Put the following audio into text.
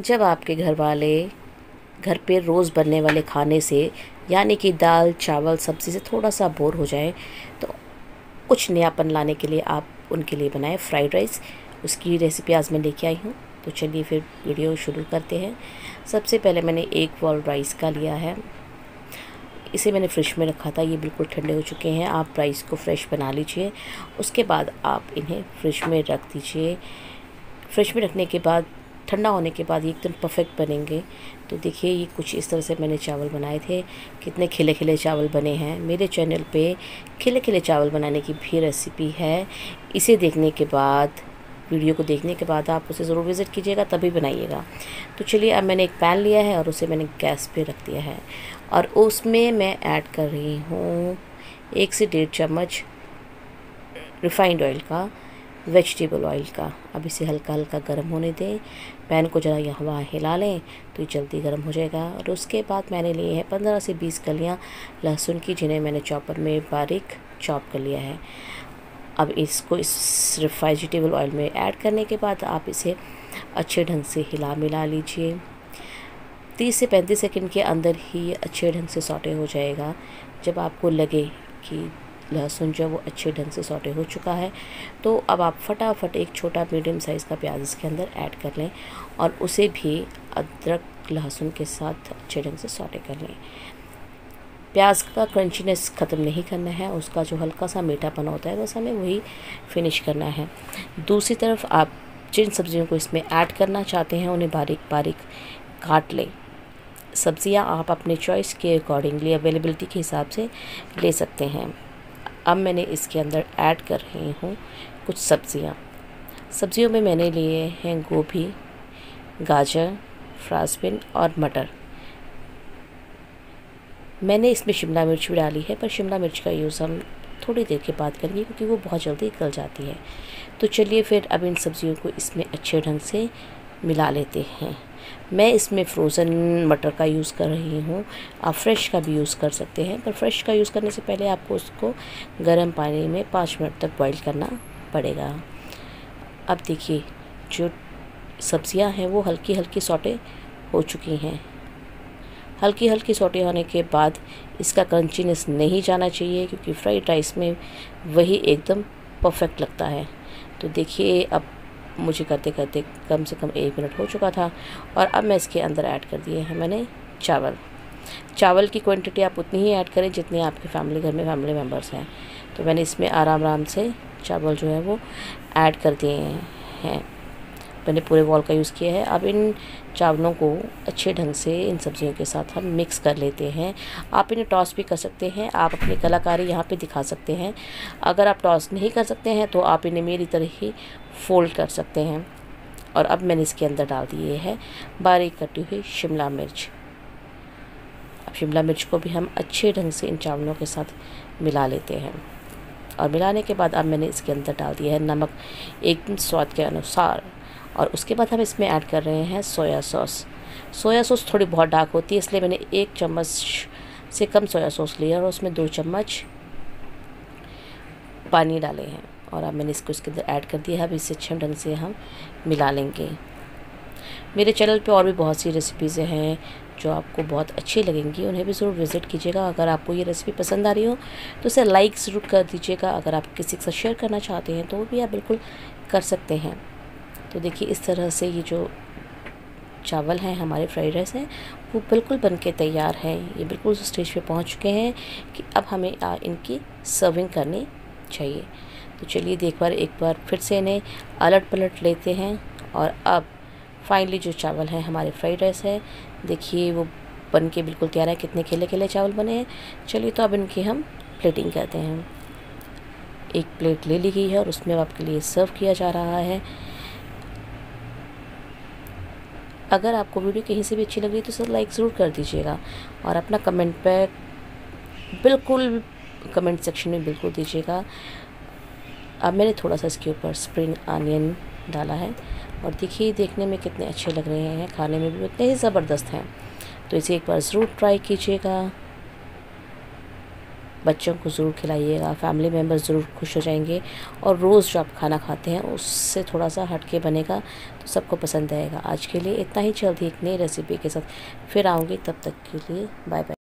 जब आपके घर वाले घर पे रोज़ बनने वाले खाने से, यानी कि दाल, चावल, सब्ज़ी से थोड़ा सा बोर हो जाए तो कुछ नयापन लाने के लिए आप उनके लिए बनाएँ फ्राइड राइस। उसकी रेसिपी आज मैं लेके आई हूँ। तो चलिए फिर वीडियो शुरू करते हैं। सबसे पहले मैंने एक वॉल राइस का लिया है। इसे मैंने फ्रिज में रखा था, ये बिल्कुल ठंडे हो चुके हैं। आप राइस को फ्रेश बना लीजिए। उसके बाद आप इन्हें फ्रिज में रख दीजिए। फ्रिज में रखने के बाद ठंडा होने के बाद ये एकदम परफेक्ट बनेंगे। तो देखिए, ये कुछ इस तरह से मैंने चावल बनाए थे। कितने खिले खिले चावल बने हैं। मेरे चैनल पे खिले खिले चावल बनाने की भी रेसिपी है। इसे देखने के बाद, वीडियो को देखने के बाद आप उसे ज़रूर विज़िट कीजिएगा, तभी बनाइएगा। तो चलिए, अब मैंने एक पैन लिया है और उसे मैंने गैस पे रख दिया है। और उसमें मैं ऐड कर रही हूँ एक से डेढ़ चम्मच रिफाइंड ऑयल का। वेजिटेबल ऑयल का। अब इसे हल्का हल्का गर्म होने दें। पैन को ज़रा यहाँ हिला लें तो जल्दी गर्म हो जाएगा। और उसके बाद मैंने लिए हैं पंद्रह से बीस कलियाँ लहसुन की, जिन्हें मैंने चॉपर में बारीक चॉप कर लिया है। अब इसको इस वेजिटेबल ऑयल में ऐड करने के बाद आप इसे अच्छे ढंग से हिला मिला लीजिए। तीस से पैंतीस सेकंड के अंदर ही अच्छे ढंग से सॉटे हो जाएगा। जब आपको लगे कि लहसुन जो है वो अच्छे ढंग से सॉटे हो चुका है। तो अब आप फटाफट एक छोटा मीडियम साइज़ का प्याज इसके अंदर ऐड कर लें और उसे भी अदरक, लहसुन के साथ अच्छे ढंग से सॉटे कर लें। प्याज का क्रंचीनेस ख़त्म नहीं करना है, उसका जो हल्का सा मीठापन होता है बस हमें वही फिनिश करना है। दूसरी तरफ़ आप जिन सब्ज़ियों को इसमें ऐड करना चाहते हैं, उन्हें बारीक बारीक काट लें। सब्ज़ियाँ आप अपने चॉइस के अकॉर्डिंगली अवेलेबिलिटी के हिसाब से ले सकते हैं। अब मैंने इसके अंदर ऐड कर रही हूँ कुछ सब्ज़ियाँ। सब्ज़ियों में मैंने लिए हैं गोभी, गाजर फ्रासबिन और मटर। मैंने इसमें शिमला मिर्च भी डाली है, पर शिमला मिर्च का यूज़ हम थोड़ी देर के बाद करेंगे क्योंकि वो बहुत जल्दी गल जाती है। तो चलिए फिर अब इन सब्ज़ियों को इसमें अच्छे ढंग से मिला लेते हैं। मैं इसमें फ्रोज़न मटर का यूज़ कर रही हूँ। आप फ्रेश का भी यूज़ कर सकते हैं, पर फ्रेश का यूज़ करने से पहले आपको उसको गर्म पानी में पाँच मिनट तक बॉईल करना पड़ेगा। अब देखिए, जो सब्ज़ियाँ हैं वो हल्की हल्की सोटे हो चुकी हैं। हल्की हल्की सोटे होने के बाद इसका क्रंचीनेस नहीं जाना चाहिए, क्योंकि फ्राइड राइस में वही एकदम परफेक्ट लगता है। तो देखिए, अब मुझे करते करते कम से कम एक मिनट हो चुका था और अब मैं इसके अंदर ऐड कर दिए हैं मैंने चावल। चावल की क्वांटिटी आप उतनी ही ऐड करें जितनी आपके फैमिली घर में फैमिली मेंबर्स हैं। तो मैंने इसमें आराम आराम से चावल जो है वो ऐड कर दिए हैं। मैंने पूरे वॉल का यूज़ किया है। अब इन चावलों को अच्छे ढंग से इन सब्जियों के साथ हम मिक्स कर लेते हैं। आप इन्हें टॉस भी कर सकते हैं। आप अपनी कलाकारी यहाँ पे दिखा सकते हैं। अगर आप टॉस नहीं कर सकते हैं तो आप इन्हें मेरी तरह ही फोल्ड कर सकते हैं। और अब मैंने इसके अंदर डाल दिए है बारीक कटी हुई शिमला मिर्च। अब शिमला मिर्च को भी हम अच्छे ढंग से इन चावलों के साथ मिला लेते हैं। और मिलाने के बाद अब मैंने इसके अंदर डाल दिया है नमक। एकदम स्वाद के अनुसार और उसके बाद हम इसमें ऐड कर रहे हैं सोया सॉस सोया सॉस थोड़ी बहुत डार्क होती है, इसलिए मैंने एक चम्मच से कम सोया सॉस लिया और उसमें दो चम्मच पानी डाले हैं। और अब मैंने इसको इसके अंदर ऐड कर दिया है। अब इसे अच्छे ढंग से हम मिला लेंगे। मेरे चैनल पे और भी बहुत सी रेसिपीज़ हैं जो आपको बहुत अच्छी लगेंगी, उन्हें भी ज़रूर विज़िट कीजिएगा। अगर आपको ये रेसिपी पसंद आ रही हो तो उसे लाइक ज़रूर कर दीजिएगा। अगर आप किसी के साथ शेयर करना चाहते हैं तो वो भी आप बिल्कुल कर सकते हैं। तो देखिए, इस तरह से ये जो चावल हैं, हमारे फ्राइड राइस हैं, वो बिल्कुल बन के तैयार हैं। ये बिल्कुल उस स्टेज पे पहुँच चुके हैं कि अब हमें इनकी सर्विंग करनी चाहिए। तो चलिए देख बार, एक बार फिर से इन्हें अलट पलट लेते हैं और अब फाइनली जो चावल हैं, हमारे फ्राइड राइस है, देखिए, वो बन के बिल्कुल तैयार है। कितने खिले खिले चावल बने हैं। चलिए तो अब इनकी हम प्लेटिंग करते हैं। एक प्लेट ले ली गई है और उसमें आपके लिए सर्व किया जा रहा है। अगर आपको वीडियो कहीं से भी अच्छी लग रही है तो सर लाइक ज़रूर कर दीजिएगा और अपना कमेंट पर बिल्कुल कमेंट सेक्शन में बिल्कुल दीजिएगा। अब मैंने थोड़ा सा इसके ऊपर स्प्रिंग आनियन डाला है और देखिए, देखने में कितने अच्छे लग रहे हैं, खाने में भी उतने ही ज़बरदस्त हैं। तो इसे एक बार ज़रूर ट्राई कीजिएगा। बच्चों को ज़रूर खिलाइएगा फैमिली मेंबर ज़रूर खुश हो जाएँगे और रोज़ जो आप खाना खाते हैं, उससे थोड़ा सा हटके बनेगा तो सबको पसंद आएगा। आज के लिए इतना ही जल्दी एक नई रेसिपी के साथ फिर आऊँगी, तब तक के लिए बाय बाय